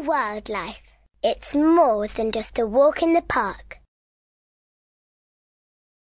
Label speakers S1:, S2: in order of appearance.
S1: wildlife. It's more than just a walk in the park.